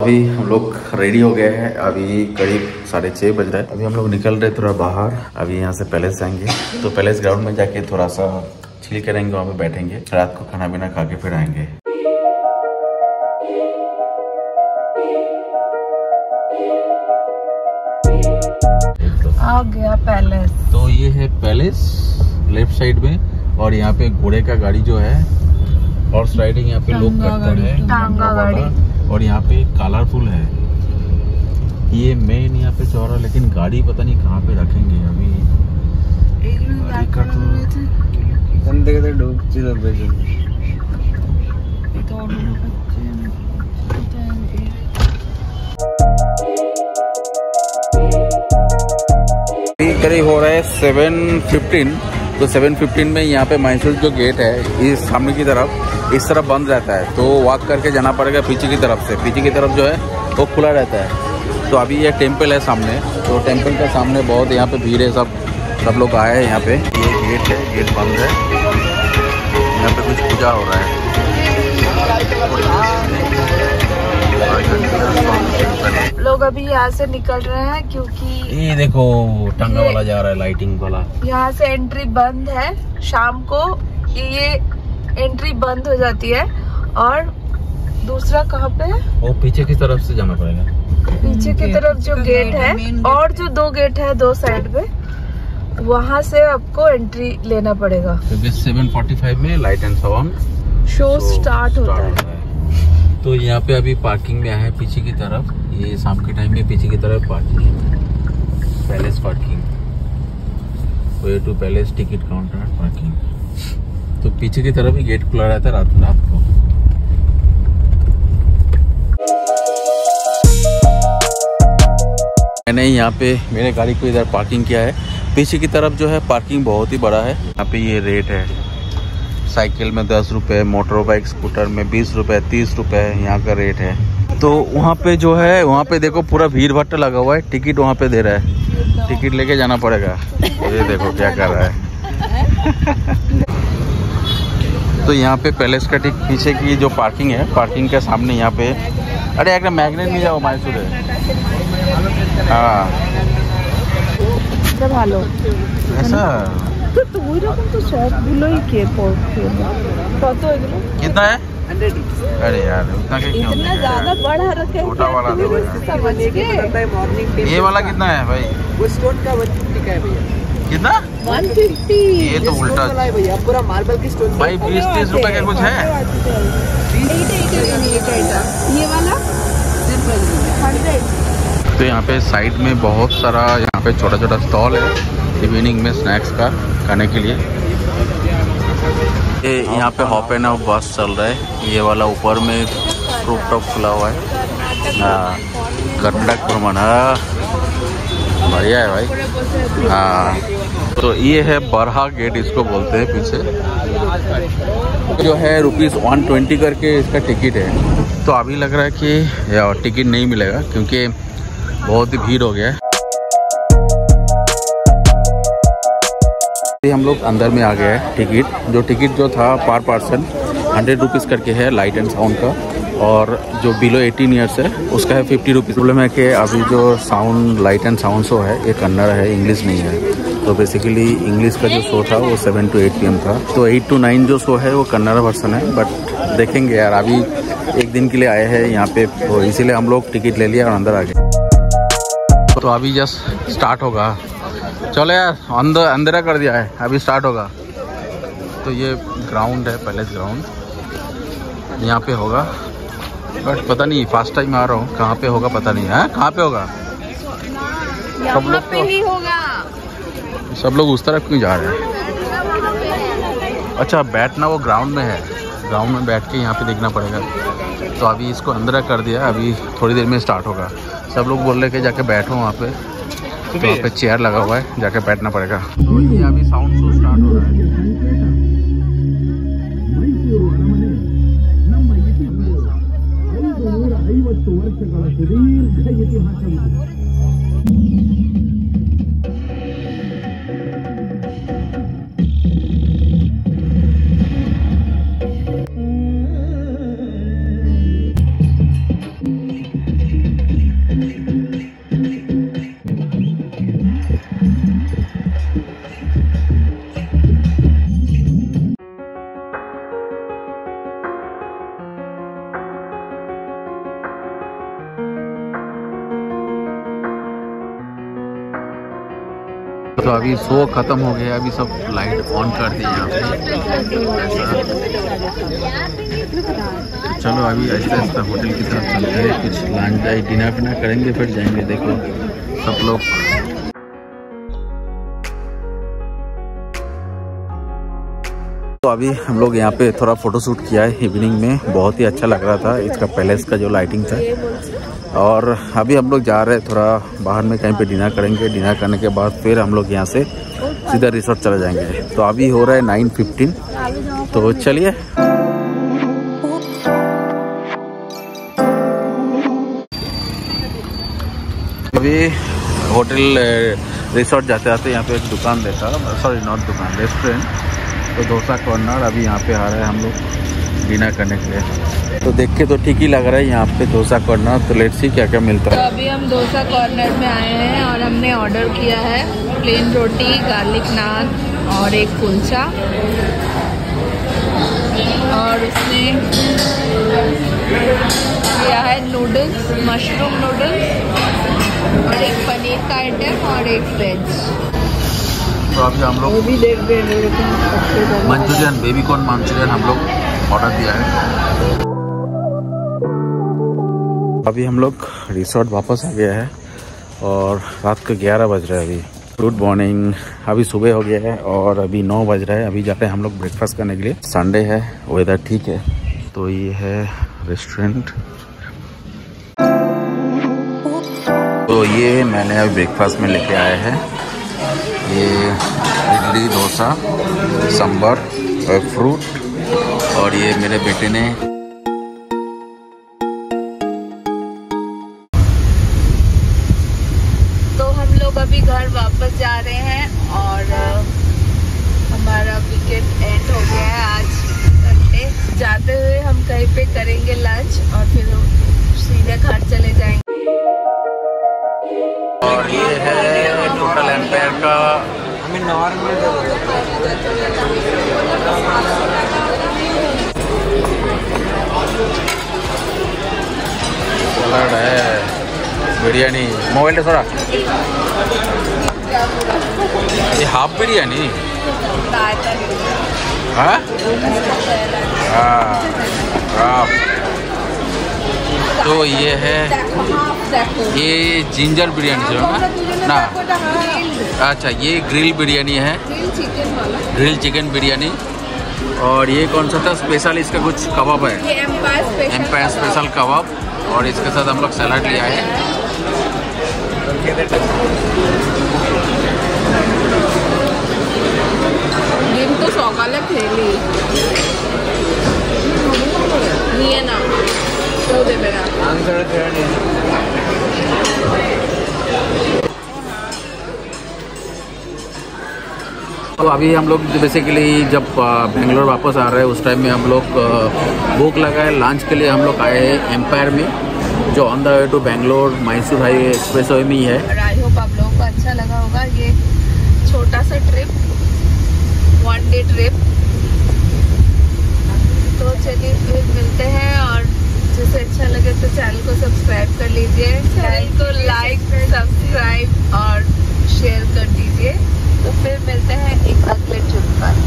अभी हम लोग रेडी हो गए हैं। अभी करीब साढ़े छः बज रहा है। अभी हम लोग निकल रहे थोड़ा बाहर। अभी यहाँ से पैलेस जाएँगे। तो पैलेस ग्राउंड में जाके थोड़ा सा चिल करेंगे वहाँ पे बैठेंगे। रात को खाना पीना खा के फिर आएँगे। आ गया पैलेस तो ये है पैलेस लेफ़्ट साइड में। और यहाँ पे घोड़े का गाड़ी जो है हॉर्स राइडिंग यहाँ पे लोग करते हैं। टांगा वाला। और यहाँ पे कलरफुल है। ये मेन यहाँ पे चौरा लेकिन गाड़ी पता नहीं कहाँ पे रखेंगे अभी। करीब तो- हो रहा है सेवन फिफ्टीन तो सेवन फिफ्टीन में यहाँ पे मैसूर जो गेट है, इस सामने की तरफ़, इस तरफ़ बंद रहता है। तो वॉक करके जाना पड़ेगा पीछे की तरफ़ से। पीछे की तरफ़ जो है, वो खुला रहता है। तो अभी ये टेंपल है सामने। तो टेंपल के सामने बहुत यहाँ पे भीड़ है, सब सब लोग आए हैं यहाँ पे। ये गेट है गेट बंद है। यहाँ पे कुछ पूजा हो रहा है। लोग अभी यहाँ से निकल रहे हैं क्योंकि ये देखो टंगा ये- वाला जा रहा है लाइटिंग वाला। यहाँ से एंट्री बंद है। शाम को ये एंट्री बंद हो जाती है। और दूसरा कहाँ पे है? वो पीछे की तरफ़ से जाना पड़ेगा। पीछे की तरफ़ जो गेट है और जो दो गेट है दो साइड पे वहाँ से आपको एंट्री लेना पड़ेगा। क्योंकि 7:45 में लाइट एंड साउंड शो तो स्टार्ट होता है। तो यहाँ पे अभी पार्किंग में आया है पीछे की तरफ़। ये शाम के टाइम में पीछे की तरफ़ पार्किंग है। Palace parking way to palace ticket counter parking तो पीछे की तरफ़ ही गेट खुला रहता है रात रात को। मैंने यहाँ पे मेरे गाड़ी को इधर पार्किंग किया है। पीछे की तरफ़ जो है पार्किंग बहुत ही बड़ा है। यहाँ पे ये रेट है। साइकिल में दस रुपये मोटर बाइक स्कूटर में बीस रुपये तीस रुपये यहाँ का रेट है। तो वहाँ पे जो है वहाँ पे देखो पूरा भीड़ भट्टा लगा हुआ है। टिकट वहाँ पे दे रहा है। टिकट लेके जाना पड़ेगा। ये देखो क्या कर रहा है। तो यहाँ पे पैलेस का ठीक पीछे की जो पार्किंग है पार्किंग के सामने यहाँ पे अरे एक मैग्नेट नहीं जाओ मैसूर हाँ। ऐसा? তো তো ওই রকম তো সবগুলোই কে পড়ছে কত এগুলো कितना है अरे यार उतना के क्यों इतना ज्यादा बढ़ा रखे हैं छोटा वाला दो यार। समझ के मॉर्निंग ये वाला कितना है भाई वो स्टोन का वन फिफ्टी का है भैया कितना 150 ये तो स्टोन उल्टा वाला है भैया पूरा मार्बल की स्टोन भाई बीस तीस रुपए का कुछ है ये वाला हंड्रेड तो यहाँ पे साइड में बहुत सारा यहाँ पे छोटा छोटा स्टॉल है इवनिंग में स्नैक्स का खाने के लिए। ये यहाँ पे हॉप एंड ऑफ़ बस चल रहा है। ये वाला ऊपर में रूफ टॉप खुला हुआ है। हाँ कर्नाटक भ्रमण। हाँ बढ़िया है भाई। हाँ तो ये है बरहा गेट इसको बोलते हैं पीछे जो है रुपीज़ वन ट्वेंटी करके इसका टिकट है। तो अभी लग रहा है कि टिकट नहीं मिलेगा क्योंकि बहुत ही भीड़ हो गया है। हम लोग अंदर में आ गए हैं टिकट। जो टिकट जो था पर पर्सन हंड्रेड रुपीज़ करके है लाइट एंड साउंड का। और जो बिलो 18 ईयर्स है, उसका है फिफ्टी रुपीज़ प्रॉब्लम है कि अभी जो sound light and sound show है, ये कन्नड़ है इंग्लिश नहीं है। तो बेसिकली इंग्लिश का जो शो था, वो सेवन टू एट पी था। तो एट टू नाइन जो शो है, वो कन्नड़ वर्सन है। बट देखेंगे यार, अभी एक दिन के लिए आए हैं यहाँ पे तो इसीलिए हम लोग टिकट ले लिया और अंदर आ गए। तो अभी जस्ट स्टार्ट होगा। चलो यार अंदर अंधेरा कर दिया है। अभी स्टार्ट होगा। तो ये ग्राउंड है पैलेस ग्राउंड यहाँ पे होगा। बट पता नहीं फ़र्स्ट टाइम आ रहा हूँ। कहाँ पे होगा पता नहीं। है कहाँ पे होगा? सब लोग पे तो ही होगा। सब लोग उस तरफ़ क्यों जा रहे हैं? अच्छा बैठना वो ग्राउंड में है। ग्राउंड में बैठ के यहाँ पे देखना पड़ेगा। तो अभी इसको अंदर कर दिया अभी थोड़ी देर में स्टार्ट होगा। सब लोग बोल रहे कि जाके बैठो वहाँ पे। तो वहाँ पे चेयर लगा हुआ है जाके बैठना पड़ेगा। तो ये अभी साउंड शो स्टार्ट हो रहा है। तो अभी शो खत्म हो गया अभी सब लाइट ऑन कर दी यहाँ पे। चलो, अभी ऐसा ऐसा होटल की तरफ़ चलते हैं, कुछ लंच डिनर पिनर करेंगे, फिर जाएँगे, देखो। सब लोग तो अभी हम लोग यहाँ पे थोड़ा फ़ोटो शूट किया है इवनिंग में। बहुत ही अच्छा लग रहा था। इसका पैलेस का जो लाइटिंग था। और अभी हम लोग जा रहे हैं थोड़ा बाहर में कहीं पे डिनर करेंगे। डिनर करने के बाद फिर हम लोग यहाँ से सीधा रिसोर्ट चले जाएँगे। तो अभी हो रहा है नाइन फिफ्टीन तो चलिए। अभी होटल रिसोर्ट जाते जाते यहाँ पे एक दुकान देखा। सॉरी नॉट दुकान रेस्टोरेंट तो डोसा कॉर्नर अभी यहाँ पे आ रहा है हम लोग। डिनर करने के लिए। तो देख के तो ठीक ही लग रहा है यहाँ पे डोसा कॉर्नर तो लेट्स सी क्या क्या मिलता है। तो अभी हम डोसा कॉर्नर में आए हैं और हमने ऑर्डर किया है प्लेन रोटी गार्लिक नान और एक कुलचा और उसने किया है नूडल्स मशरूम नूडल्स और एक पनीर का आइटम और एक वेज तो अभी हम लोग। भी देख रहे हैं लेकिन मंचूरियन बेबी कॉर्न मंचूरियन हम लोग ऑर्डर दिया है। अभी हम लोग रिसोर्ट वापस आ गया है और रात के 11 बज रहे हैं अभी। गुड मॉर्निंग अभी सुबह हो गया है और अभी 9 बज रहा है। अभी जाते हैं हम लोग ब्रेकफास्ट करने के लिए। संडे है वेदर ठीक है। तो ये है रेस्टोरेंट तो ये मैंने अभी ब्रेकफास्ट में लेके आया है। ये इडली, डोसा और फ्रूट और ये मेरे बेटे ने तो हम लोग अभी घर वापस जा रहे हैं और हमारा वीकेंड एंड हो गया है आज संडे जाते हुए हम कहीं पे करेंगे लंच और फिर सीधे घर चले का हमें नॉर्मल सलाड है बिरयानी। मोबाइल थोड़ा। ये हाफ़ बिरयानी? हाँ? हाँ हाफ़ तो ये है ये जिंजर बिरयानी जो है ना? ना। अच्छा ये ग्रिल बिरयानी है। ग्रिल चिकन बिरयानी और ये कौन सा था? स्पेशल इसका कुछ कबाब है। Empire special kebab. और इसके साथ हम लोग सलाद लिया है। तो अभी हम लोग बेसिकली जब बेंगलोर वापस आ रहे हैं उस टाइम में हम लोग भूख लगाए। लंच के लिए हम लोग आए हैं एम्पायर में जो on the way to Bangalore Mysore highway expressway में ही है। आई होप आप लोगों को अच्छा लगा होगा ये छोटा सा ट्रिप वन डे ट्रिप तो चलिए फिर मिलते हैं और जैसे अच्छा लगे तो चैनल को सब्सक्राइब कर लीजिए। चैनल को लाइक सब्सक्राइब और शेयर कर दीजिए। तो फिर मिलते हैं एक अगले ट्रिप पर।